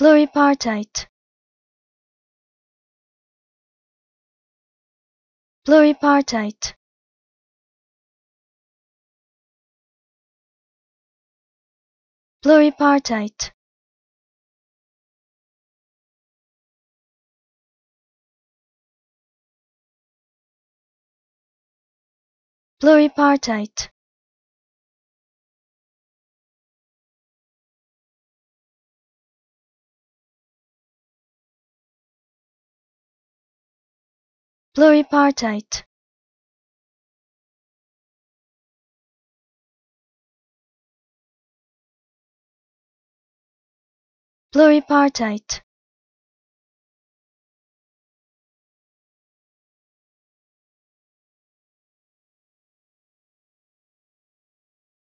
pluripartite. Pluripartite. Pluripartite. Pluripartite pluripartite. Pluripartite